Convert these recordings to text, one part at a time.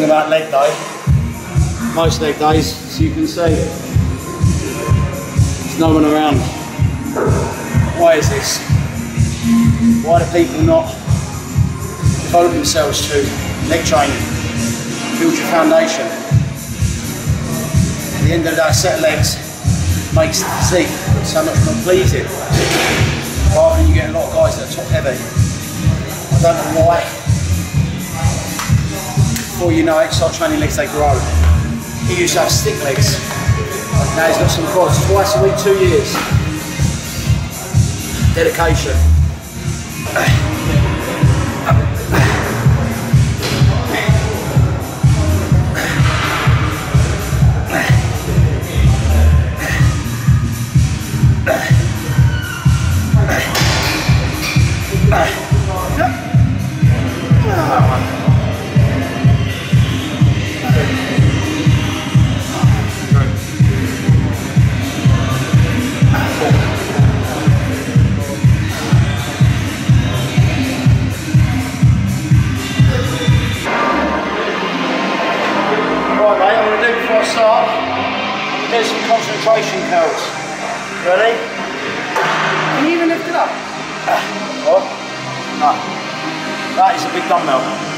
thing about leg day, most leg days, as you can see, there's no one around. Why is this? Why do people not devote themselves to leg training? Build your foundation. At the end of that set of legs makes the physique so much more pleasing. Rather than you get a lot of guys that are top heavy. I don't know why before you know start training legs, they grow. He used to have stick legs. Now he's got some quads twice a week, two years. Dedication. I'm going to do some concentration curls. Ready? Can you even lift it up? What? No. That is a big dumbbell.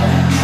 Jesus